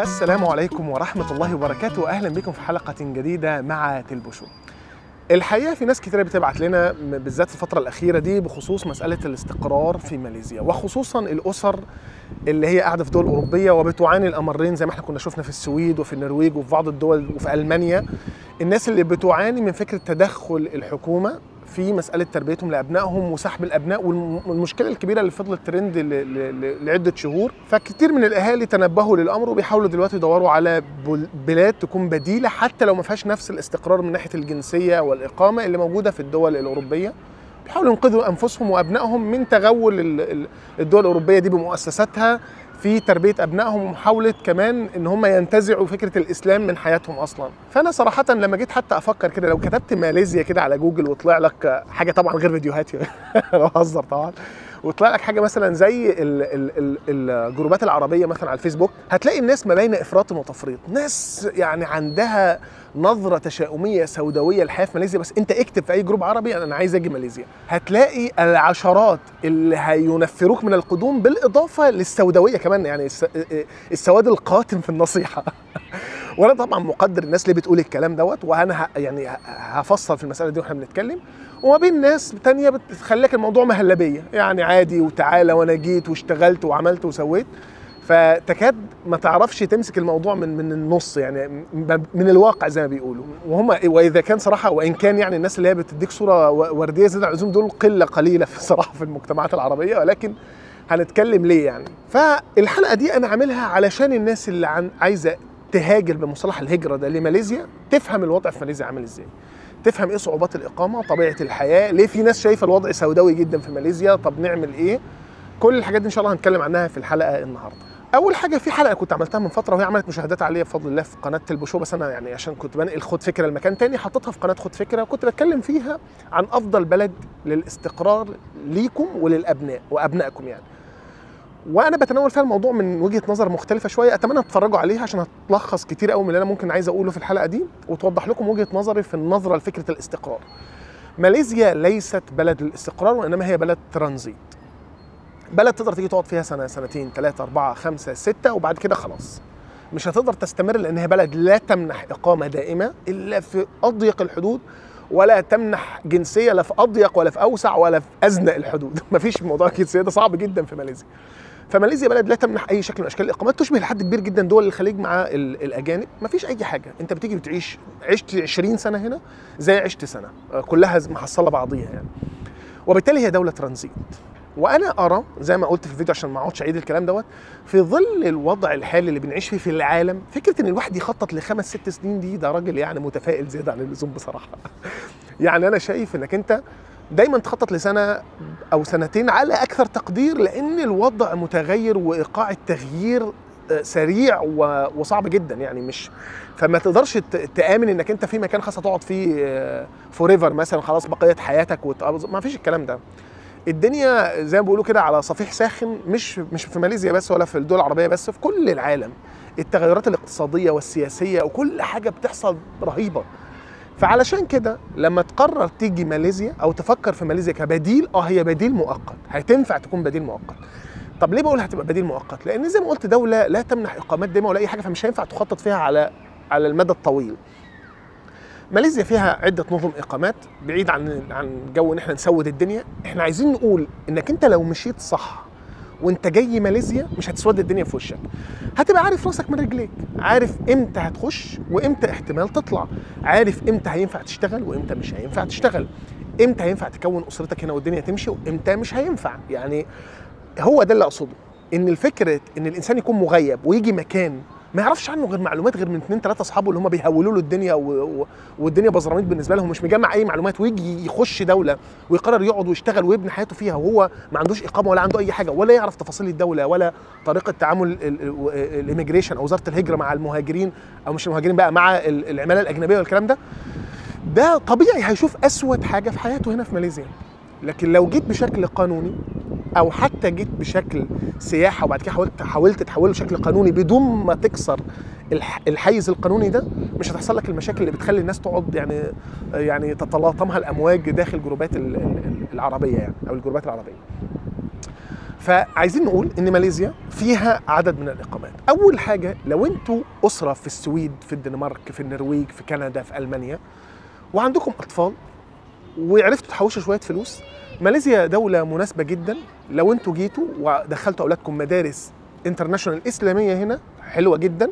السلام عليكم ورحمة الله وبركاته. أهلا بكم في حلقة جديدة مع تلبشو. الحقيقة في ناس كتيرة بتبعت لنا بالذات الفترة الأخيرة دي بخصوص مسألة الاستقرار في ماليزيا وخصوصا الأسر اللي هي قاعدة في دول أوروبية وبتعاني الأمرين زي ما إحنا كنا شفنا في السويد وفي النرويج وفي بعض الدول وفي ألمانيا. الناس اللي بتعاني من فكرة تدخل الحكومة في مسألة تربيتهم لأبنائهم وسحب الأبناء والم- والمشكلة الكبيرة اللي فضلت ترند ل- ل- ل- لعدة شهور. فكتير من الأهالي تنبهوا للأمر وبيحاولوا دلوقتي يدوروا على بل- بلاد تكون بديلة حتى لو ما فيهاش نفس الاستقرار من ناحية الجنسية والإقامة اللي موجودة في الدول الأوروبية. بيحاولوا ينقذوا أنفسهم وأبنائهم من تغول ال- ال- الدول الأوروبية دي بمؤسساتها. في تربية أبنائهم ومحاوله كمان إن هم ينتزعوا فكرة الإسلام من حياتهم أصلا. فأنا صراحة لما جيت حتى أفكر كده لو كتبت ماليزيا كده على جوجل وطلع لك حاجة طبعا غير فيديوهات أنا بهزر طبعا. وطلع لك حاجة مثلا زي ال- ال- ال- الجروبات العربية مثلا على الفيسبوك هتلاقي الناس ما بين إفراط وتفريط. ناس يعني عندها نظرة تشاؤمية سوداوية للحياه في ماليزيا بس أنت اكتب في أي جروب عربي أنا عايز أجي ماليزيا. هتلاقي العشرات اللي هينفروك من القدوم بالإضافة للسوداوية كمان يعني الس- السواد القاتم في النصيحة. وأنا طبعا مقدر الناس اللي بتقول الكلام دوت وأنا يعني هفصل في المسألة دي وإحنا بنتكلم. وما بين ناس تانية بتخليك الموضوع مهلبية يعني عادي وتعالى وأنا جيت واشتغلت وعملت وسويت. فتكاد ما تعرفش تمسك الموضوع من من النص يعني من الواقع زي ما بيقولوا. وهم وإذا كان صراحة وإن كان يعني الناس اللي هي بتديك صورة وردية زيادة عن اللزوم دول قلة قليلة في الصراحه في المجتمعات العربية ولكن هنتكلم ليه يعني؟ فالحلقة دي أنا عاملها علشان الناس اللي عايزة تهاجر بمصطلح الهجرة ده لماليزيا تفهم الوضع في ماليزيا عامل إزاي. تفهم إيه صعوبات الإقامة طبيعة الحياة ليه في ناس شايفة الوضع سوداوي جدا في ماليزيا طب نعمل إيه؟ كل الحاجات دي إن شاء الله هنتكلم عنها في الحلقة النهارده. أول حاجة في حلقة كنت عملتها من فترة وهي عملت مشاهدات عالية بفضل الله في قناة البشو بس أنا يعني عشان كنت بنقل خد فكرة لمكان تاني حطيتها في قناة خد فكرة وكنت بتكلم فيها عن أفضل بلد للاستقرار ليكم وللأبناء وأبنائكم يعني. وأنا بتناول فيها الموضوع من وجهة نظر مختلفة شوية. أتمنى تتفرجوا عليها عشان هتلخص كتير قوي من اللي أنا ممكن عايز أقوله في الحلقة دي وتوضح لكم وجهة نظري في النظرة لفكرة الاستقرار. ماليزيا ليست بلد للاستقرار وإنما هي بلد ترانزيت. بلد تقدر تيجي تقعد فيها سنة سنتين ثلاثة أربعة خمسة ستة وبعد كده خلاص. مش هتقدر تستمر لأن هي بلد لا تمنح إقامة دائمة إلا في أضيق الحدود ولا تمنح جنسية لا في أضيق ولا في أوسع ولا في أزنق الحدود. مفيش موضوع الجنسية ده صعب جدا في ماليزيا. فماليزيا بلد لا تمنح أي شكل من أشكال الاقامات تشبه لحد كبير جدا دول الخليج مع ال- الأجانب. مفيش أي حاجة. أنت بتيجي بتعيش عشت 20 سنة هنا زي عشت سنة. آه، كلها محصلة بعضيها يعني. وبالتالي هي دولة ترانزيت. وأنا أرى زي ما قلت في الفيديو عشان ما أقعدش أعيد الكلام دوت في ظل الوضع الحالي اللي بنعيش فيه في العالم فكرة إن الواحد يخطط لخمس ست سنين دي ده راجل يعني متفائل زيادة عن اللزوم بصراحة. يعني أنا شايف إنك أنت دايما تخطط لسنة أو سنتين على أكثر تقدير لأن الوضع متغير وإيقاع التغيير آه، سريع وصعب جدا يعني مش فما تقدرش تآمن إنك أنت في مكان خاص هتقعد فيه forever مثلا خلاص بقيه حياتك. ما فيش الكلام ده الدنيا زي ما بيقولوا كده على صفيح ساخن مش مش في ماليزيا بس ولا في الدول العربية بس في كل العالم التغيرات الاقتصادية والسياسية وكل حاجة بتحصل رهيبة فعلشان كده لما تقرر تيجي ماليزيا أو تفكر في ماليزيا كبديل آه هي بديل مؤقت. هتنفع تكون بديل مؤقت. طب ليه بقول هتبقى بديل مؤقت؟ لأن زي ما قلت دولة لا تمنح إقامات دائمه ولا أي حاجة فمش هينفع تخطط فيها على على المدى الطويل. ماليزيا فيها عدة نظم إقامات بعيد عن عن جو إن إحنا نسود الدنيا. إحنا عايزين نقول إنك أنت لو مشيت صح وانت جاي ماليزيا مش هتسود الدنيا في وشك. هتبقى عارف راسك من رجليك. عارف إمتى هتخش وامتى احتمال تطلع. عارف إمتى هينفع تشتغل وامتى مش هينفع تشتغل. إمتى هينفع تكون اسرتك هنا والدنيا تمشي وامتى مش هينفع. يعني هو ده اللي أقصده. إن الفكرة إن الإنسان يكون مغيب ويجي مكان ما يعرفش عنه غير معلومات غير من اثنين ثلاثة أصحابه اللي هم بيهولوا له الدنيا و... و... والدنيا بزراميط بالنسبة لهم مش مجمع أي معلومات ويجي يخش دولة ويقرر يقعد ويشتغل ويبني حياته فيها وهو ما عندوش إقامة ولا عنده أي حاجة ولا يعرف تفاصيل الدولة ولا طريقة تعامل الإميجريشن أو وزارة الهجرة مع المهاجرين أو مش المهاجرين بقى مع ال- العمالة الأجنبية والكلام ده. ده طبيعي هيشوف اسود حاجة في حياته هنا في ماليزيا. لكن لو جيت بشكل قانوني أو حتى جيت بشكل سياحة وبعد كده حاولت حاولت تحوله بشكل قانوني بدون ما تكسر الح- الحيز القانوني ده مش هتحصل لك المشاكل اللي بتخلي الناس تقعد يعني يعني تتلاطمها الأمواج داخل جروبات ال- ال- العربية يعني أو الجروبات العربية. فعايزين نقول إن ماليزيا فيها عدد من الإقامات أول حاجة لو أنتوا أسرة في السويد في الدنمارك في النرويج في كندا في ألمانيا وعندكم أطفال وعرفتوا تحوشوا شوية فلوس. ماليزيا دولة مناسبة جدا. لو أنتوا جيتوا ودخلتوا أولادكم مدارس انترناشونال إسلامية هنا حلوة جدا.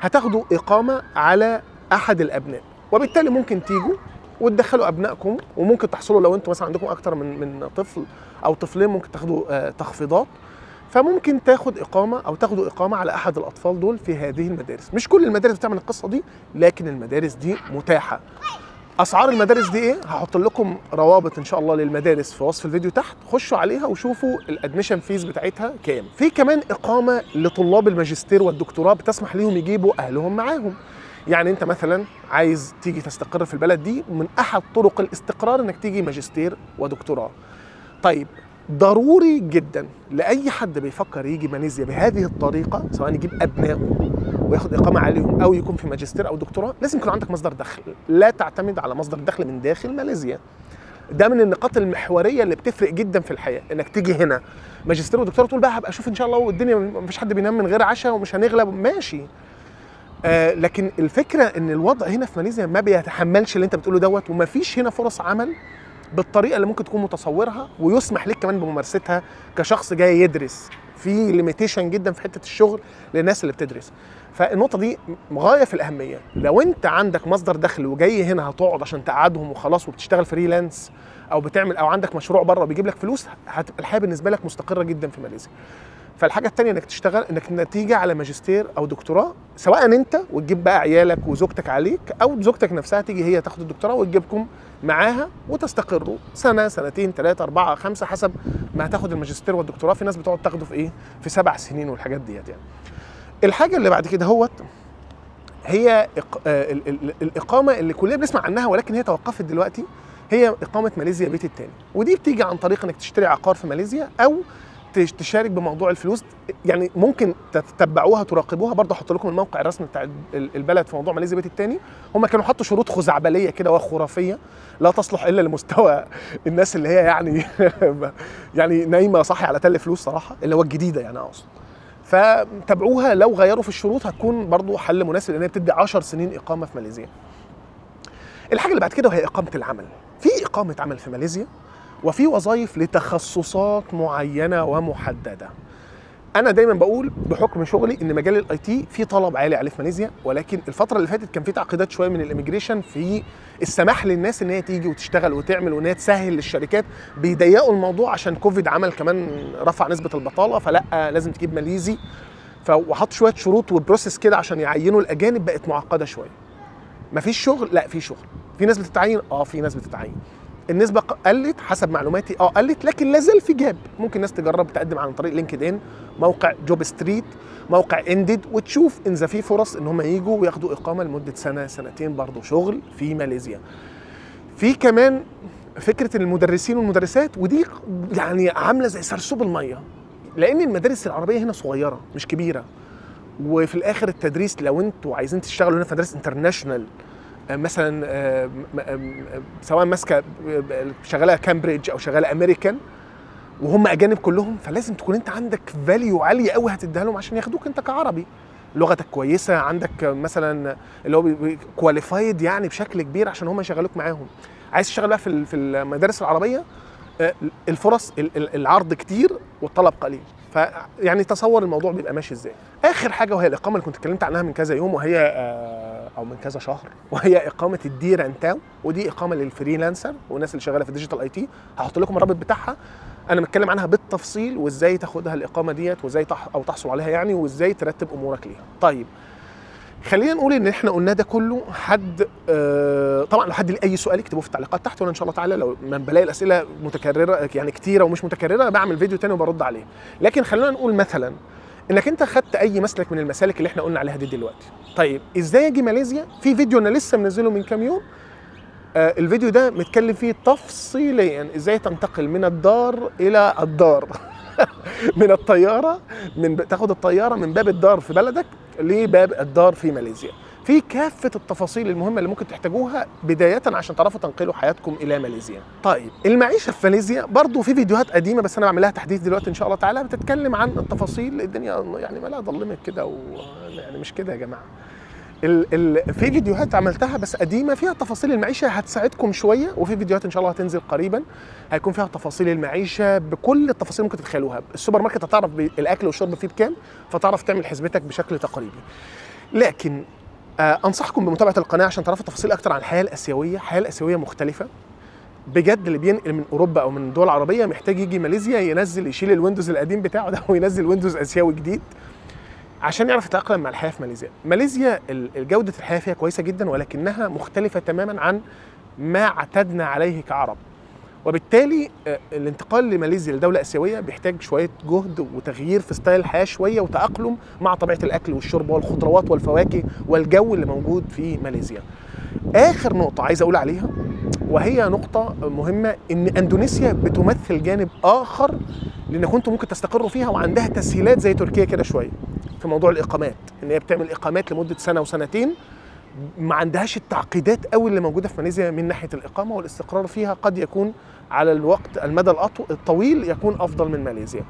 هتاخدوا إقامة على أحد الأبناء. وبالتالي ممكن تيجوا وتدخلوا أبنائكم وممكن تحصلوا لو أنتوا مثلا عندكم أكتر من من طفل أو طفلين ممكن تاخدوا آه، تخفيضات. فممكن تاخد إقامة أو تاخدوا إقامة على أحد الأطفال دول في هذه المدارس. مش كل المدارس بتعمل القصة دي لكن المدارس دي متاحة. أسعار المدارس دي إيه؟ هحط لكم روابط إن شاء الله للمدارس في وصف الفيديو تحت. خشوا عليها وشوفوا ال admission fees بتاعتها كام. في كمان إقامة لطلاب الماجستير والدكتوراه بتسمح ليهم يجيبوا أهلهم معاهم. يعني أنت مثلا عايز تيجي تستقر في البلد دي من أحد طرق الاستقرار إنك تيجي ماجستير ودكتوراه. طيب ضروري جدا لأي حد بيفكر يجي ماليزيا بهذه الطريقة سواء يجيب أبنائه وياخد إقامة عليهم أو يكون في ماجستير أو دكتوراه لازم يكون عندك مصدر دخل. لا تعتمد على مصدر دخل من داخل ماليزيا. ده من النقاط المحورية اللي بتفرق جدا في الحياة إنك تيجي هنا ماجستير ودكتوراه تقول بقى هبقى أشوف إن شاء الله والدنيا مفيش حد بينام من غير عشاء ومش هنغلب. ماشي. آه لكن الفكرة إن الوضع هنا في ماليزيا ما بيتحملش اللي أنت بتقوله دوت ومفيش هنا فرص عمل بالطريقة اللي ممكن تكون متصورها ويسمح لك كمان بممارستها كشخص جاي يدرس. في limitation جدا في حتة الشغل للناس اللي بتدرس. فالنقطة دي غاية في الأهمية. لو أنت عندك مصدر دخل وجاي هنا هتقعد عشان تقعدهم وخلاص وبتشتغل freelance أو بتعمل أو عندك مشروع بره وبيجيب لك فلوس هتبقى الحياة بالنسبة لك مستقرة جدا في ماليزيا. فالحاجة الثانية إنك تشتغل إنك تيجي على ماجستير أو دكتوراه سواء أنت وتجيب بقى عيالك وزوجتك عليك أو زوجتك نفسها تيجي هي تاخد الدكتوراه وتجيبكم معاها وتستقروا. سنة سنتين ثلاثة أربعة خمسة حسب ما هتاخد الماجستير والدكتوراه. في ناس بتقعد تاخده في إيه؟ في سبع سنين والحاجات ديت يعني. الحاجة اللي بعد كده هوت هي. آه ال... ال... الإقامة اللي كلنا بنسمع عنها ولكن هي توقفت دلوقتي هي إقامة ماليزيا بيت التاني. ودي بتيجي عن طريق إنك تشتري عقار في ماليزيا أو تش- تشارك بموضوع الفلوس. يعني ممكن تتبعوها تراقبوها. برضه أحط لكم الموقع الرسمي بتاع ال- البلد في موضوع ماليزيا بيت التاني. هم كانوا حطوا شروط خزعبلية كده وخرافية. لا تصلح إلا لمستوى الناس اللي هي يعني يعني نايمة صاحية على تل فلوس صراحة اللي هو الجديدة يعني أقصد. فتابعوها لو غيروا في الشروط هتكون برضو حل مناسب لأن هي بتدي 10 سنين إقامة في ماليزيا. الحاجة اللي بعد كده وهي إقامة العمل. في إقامة عمل في ماليزيا وفي وظائف لتخصصات معينة ومحددة. أنا دايما بقول بحكم شغلي إن مجال ال IT في طلب عالي عليه في ماليزيا ولكن الفترة اللي فاتت كان في تعقيدات شوية من ال immigration في السماح للناس إن هي تيجي وتشتغل وتعمل وإن هي تسهل للشركات. بيضيقوا الموضوع عشان كوفيد عمل كمان رفع نسبة البطالة فلا لازم تجيب ماليزي. ف- وحط شوية شروط و process كده عشان يعينوا الأجانب بقت معقدة شوية. مفيش شغل؟ لا في شغل. في ناس بتتعين؟ آه في ناس بتتعين. النسبة ق- قلت حسب معلوماتي. آه قلت لكن لا زال في job. ممكن ناس تجرب تقدم عن طريق LinkedIn موقع JobStreet موقع Indeed وتشوف إن في فرص إن هم يجوا وياخدوا إقامة لمدة سنة سنتين برضه شغل في ماليزيا. في كمان فكرة المدرسين والمدرسات ودي يعني عاملة زي سرسوب المية. لأن المدارس العربية هنا صغيرة مش كبيرة. وفي الآخر التدريس لو أنتوا عايزين تشتغلوا هنا في مدارس international مثلا آه، م- م- سواء ماسكة آه، شغالة كامبريدج أو شغالة امريكان وهم أجانب كلهم فلازم تكون أنت عندك value عاليه قوي هتديها لهم عشان ياخدوك أنت كعربي. لغتك كويسة عندك مثلا اللي هو qualified يعني بشكل كبير عشان هم يشغلوك معاهم. عايز تشتغل بقى في ال- في المدارس العربية؟ آه، الفرص ال- ال- العرض كتير والطلب قليل. فيعني تصور الموضوع بيبقى ماشي إزاي. آخر حاجة وهي الإقامة اللي كنت اتكلمت عنها من كذا يوم وهي آه، أو من كذا شهر. وهي إقامة ال DE Rantau ودي إقامة لل freelancer والناس اللي شغالة في ال digital IT هحط لكم الرابط بتاعها. أنا متكلم عنها بالتفصيل وإزاي تاخدها الإقامة ديت وإزاي تح أو تحصل عليها يعني وإزاي ترتب أمورك ليها. طيب خلينا نقول إن إحنا قلنا ده كله حد آه طبعا لو حد ليه أي سؤال يكتبوه في التعليقات تحت وأنا إن شاء الله تعالى لو ما بلاقي الأسئلة متكررة يعني كتيرة ومش متكررة بعمل فيديو تاني وبرد عليه. لكن خلينا نقول مثلا إنك أنت خدت أي مسلك من المسالك اللي إحنا قلنا عليها دي دلوقتي. طيب إزاي أجي ماليزيا؟ في فيديو أنا لسه منزله من كام يوم. آه الفيديو ده متكلم فيه تفصيليا إزاي تنتقل من الدار إلى الدار. من الطيارة من. تاخد الطيارة من باب الدار في بلدك لباب الدار في ماليزيا. في كافة التفاصيل المهمة اللي ممكن تحتاجوها بداية عشان تعرفوا تنقلوا حياتكم إلى ماليزيا. طيب المعيشة في ماليزيا برضو في فيديوهات قديمة بس أنا بعمل لها تحديث دلوقتي إن شاء الله تعالى بتتكلم عن التفاصيل الدنيا يعني مالها ضلمت كده و يعني مش كده يا جماعة. ال ال في فيديوهات عملتها بس قديمة فيها تفاصيل المعيشة هتساعدكم شوية وفي فيديوهات إن شاء الله هتنزل قريبا هيكون فيها تفاصيل المعيشة بكل التفاصيل ممكن تتخيلوها السوبر ماركت هتعرف الأكل والشرب فيه بكام فتعرف تعمل حسبتك بشكل تقريبي لكن أنصحكم بمتابعة القناة عشان تعرفوا تفاصيل أكتر عن الحياة الآسيوية الحياة الآسيوية مختلفة بجد اللي بينقل من أوروبا أو من دول عربية محتاج يجي ماليزيا ينزل يشيل ال Windows القديم بتاعه ده وينزل Windows آسيوي جديد عشان يعرف يتأقلم مع الحياة في ماليزيا. ماليزيا جودة الحياة فيها كويسة جدا ولكنها مختلفة تماما عن ما اعتدنا عليه كعرب. وبالتالي الانتقال لماليزيا لدولة آسيوية بيحتاج شوية جهد وتغيير في ستايل الحياة شوية وتأقلم مع طبيعة الأكل والشرب والخضروات والفواكه والجو اللي موجود في ماليزيا. آخر نقطة عايز أقول عليها وهي نقطة مهمة إن إندونيسيا بتمثل جانب آخر لانكم أنتم ممكن تستقروا فيها وعندها تسهيلات زي تركيا كده شوية في موضوع الإقامات إن هي بتعمل إقامات لمدة سنة وسنتين ما عندهاش التعقيدات قوي اللي موجودة في ماليزيا من ناحية الإقامة والاستقرار فيها قد يكون على الوقت المدى الطويل يكون أفضل من ماليزيا.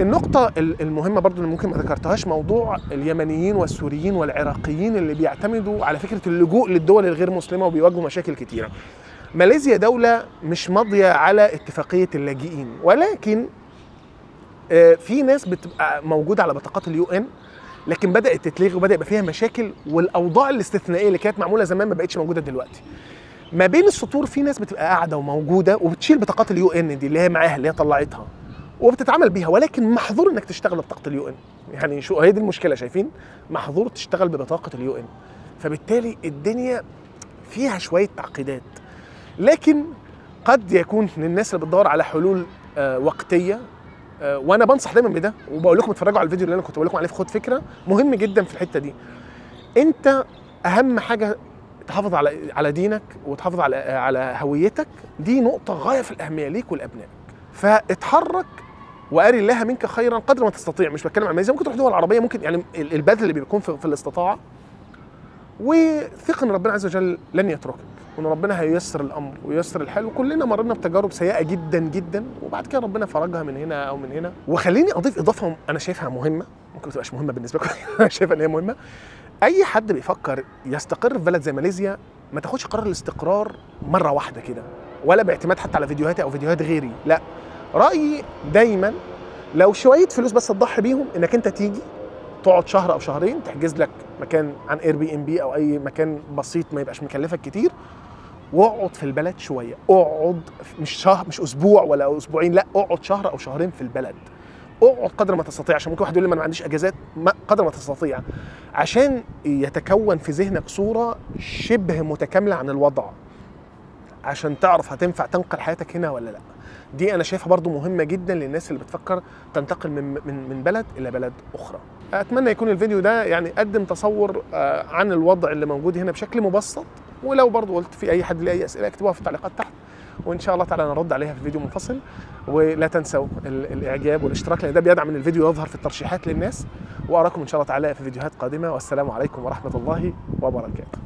النقطة المهمة برضو اللي ممكن ما ذكرتهاش موضوع اليمنيين والسوريين والعراقيين اللي بيعتمدوا على فكرة اللجوء للدول الغير مسلمة وبيواجهوا مشاكل كتيرة. ماليزيا دولة مش ماضية على اتفاقية اللاجئين ولكن في ناس بتبقى موجودة على بطاقات اليو إن لكن بدأت تتلغي وبدأ يبقى فيها مشاكل والأوضاع الاستثنائية اللي كانت معمولة زمان ما بقتش موجودة دلوقتي. ما بين السطور في ناس بتبقى قاعدة وموجودة وبتشيل بطاقات ال UN دي اللي هي معاها اللي هي طلعتها وبتتعامل بيها ولكن محظور إنك تشتغل ببطاقه ال UN. يعني شو هي دي المشكلة شايفين؟ محظور تشتغل ببطاقة ال UN. فبالتالي الدنيا فيها شوية تعقيدات. لكن قد يكون للناس اللي بتدور على حلول آه وقتية وأنا بنصح دايما بده وبقول لكم اتفرجوا على الفيديو اللي أنا كنت بقول لكم عليه في خد فكرة مهم جدا في الحتة دي. أنت أهم حاجة تحافظ على على دينك وتحافظ على على هويتك دي نقطة غاية في الأهمية ليك ولأبنائك. فاتحرك وأري الله منك خيرا قدر ما تستطيع. مش بتكلم عن ماليزيا ممكن تروح دول عربيه ممكن يعني البذل اللي بيكون في, في الاستطاعة. وثق ان ربنا عز وجل لن يتركك. وإن ربنا هييسر الأمر وييسر الحال وكلنا مرينا بتجارب سيئة جدا جدا وبعد كده ربنا فرجها من هنا أو من هنا. وخليني أضيف إضافة أنا شايفها مهمة ممكن ما تبقاش مهمة بالنسبة لكم أنا شايف إن هي مهمة. أي حد بيفكر يستقر في بلد زي ماليزيا ما تاخدش قرار الاستقرار مرة واحدة كده ولا باعتماد حتى على فيديوهاتي أو فيديوهات غيري لا. رأيي دايما لو شوية فلوس بس تضحي بيهم إنك أنت تيجي تقعد شهر أو شهرين تحجز لك مكان عن Airbnb أو أي مكان بسيط ما يبقاش مكلفك كتير واقعد في البلد شوية. اقعد مش شهر مش أسبوع ولا أسبوعين لا اقعد شهر أو شهرين في البلد. اقعد قدر ما تستطيع عشان ممكن واحد يقول لي ما عنديش إجازات ما قدر ما تستطيع. عشان يتكون في ذهنك صورة شبه متكاملة عن الوضع. عشان تعرف هتنفع تنقل حياتك هنا ولا لأ. دي أنا شايفها برضو مهمة جدا للناس اللي بتفكر تنتقل من من من بلد إلى بلد أخرى. أتمنى يكون الفيديو ده يعني قدم تصور عن الوضع اللي موجود هنا بشكل مبسط. ولو برضو قلت في أي حد ليه أي أسئلة اكتبوها في التعليقات تحت. وإن شاء الله تعالى نرد عليها في فيديو منفصل. ولا تنسوا الإعجاب والاشتراك لأن ده بيدعم إن الفيديو يظهر في الترشيحات للناس. وأراكم إن شاء الله تعالى في فيديوهات قادمة. والسلام عليكم ورحمة الله وبركاته.